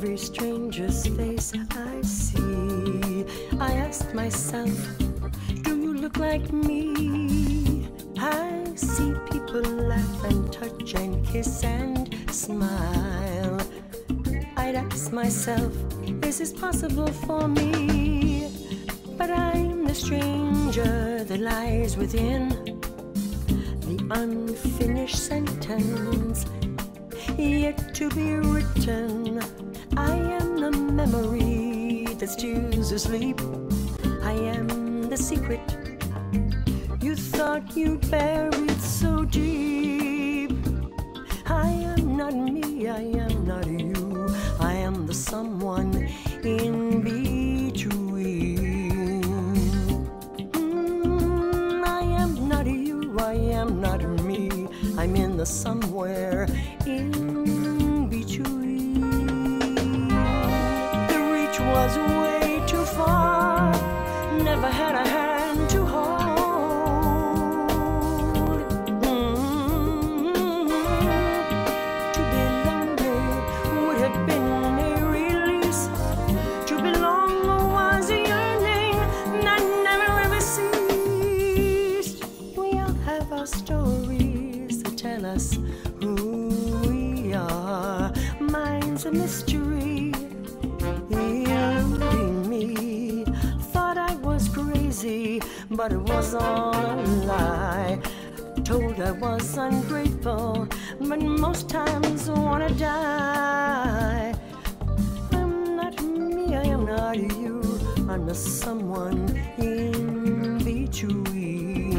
every stranger's face I see. I ask myself, do you look like me? I see people laugh and touch and kiss and smile. I'd ask myself, is this possible for me? But I'm the stranger that lies within the unfinished sentence yet to be written. I am the memory that steals asleep. I am the secret you thought you buried so deep. I am not me, I am not you. I am the someone in between. Mm, I am not you, I am not me. I'm in the somewhere in between. Was way too far. Never had a hand to hold. Mm, To have been a release. To belong was a yearning that never ever ceased. We all have our stories that tell us who we are. Mine's a mystery, but it was all a lie. Told I was ungrateful, but most times I wanna die. I'm not me, I am not you. I'm the someone in between.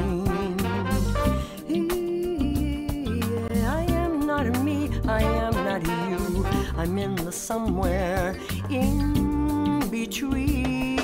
I am not me, I am not you. I'm in the somewhere in between.